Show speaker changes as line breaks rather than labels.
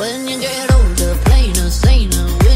When you get older, plainer, saner